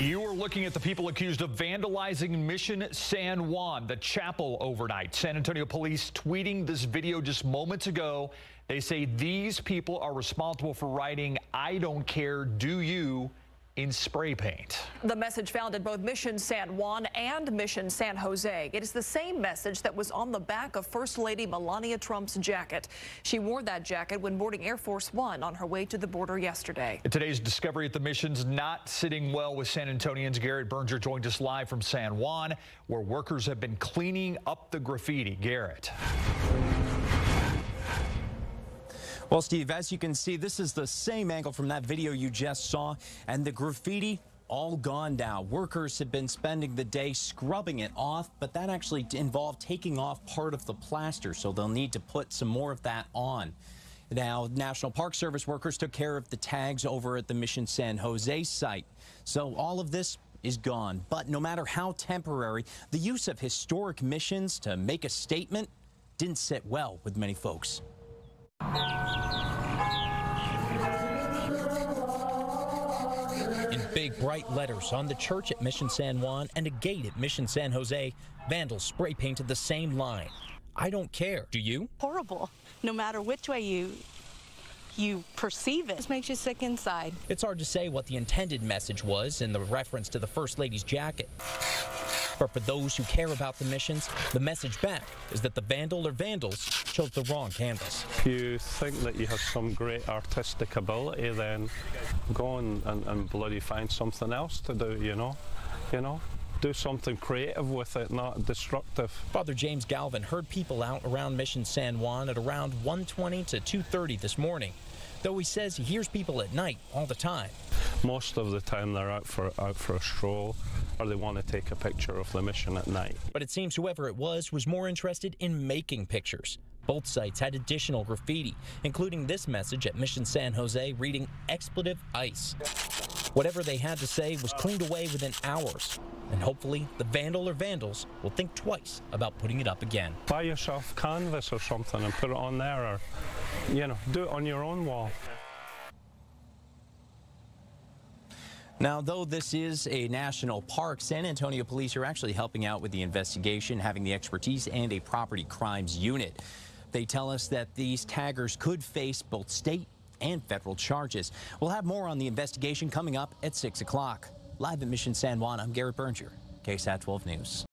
You are looking at the people accused of vandalizing Mission San Juan, the chapel overnight. San Antonio police tweeting this video just moments ago. They say these people are responsible for writing, I don't care, do you? In spray paint. The message found at both Mission San Juan and Mission San Jose. It is the same message that was on the back of First Lady Melania Trump's jacket. She wore that jacket when boarding Air Force One on her way to the border yesterday. Today's discovery at the mission's not sitting well with San Antonians. Garrett Brnger joined us live from San Juan, where workers have been cleaning up the graffiti. Garrett. Well, Steve, as you can see, this is the same angle from that video you just saw, and the graffiti all gone now. Workers have been spending the day scrubbing it off, but that actually involved taking off part of the plaster, so they'll need to put some more of that on. Now, National Park Service workers took care of the tags over at the Mission San Jose site. So all of this is gone. But no matter how temporary, the use of historic missions to make a statement didn't sit well with many folks. In big bright letters on the church at Mission San Juan and a gate at Mission San Jose, vandals spray painted the same line. I don't care. Do you? Horrible. No matter which way you you perceive it. It makes you sick inside. It's hard to say what the intended message was in the reference to the First Lady's jacket. But for those who care about the missions, the message back is that the vandal or vandals chose the wrong canvas. If you think that you have some great artistic ability, then go and, and, and bloody find something else to do, you know? You know? do something creative with it, not destructive. Father James Galvin heard people out around Mission San Juan at around 1:20 to 2:30 this morning. Though he says he hears people at night all the time. Most of the time they're out for out for a stroll or they want to take a picture of the mission at night. But it seems whoever it was was more interested in making pictures. Both sites had additional graffiti, including this message at Mission San Jose reading expletive ICE. Whatever they had to say was cleaned away within hours. And hopefully, the vandal or vandals will think twice about putting it up again. Buy yourself canvas or something and put it on there, or, you know, do it on your own wall. Now, though this is a national park, San Antonio police are actually helping out with the investigation, having the expertise and a property crimes unit. They tell us that these taggers could face both state and federal charges. We'll have more on the investigation coming up at 6 o'clock. Live at Mission San Juan, I'm Garrett Brnger, KSAT 12 News.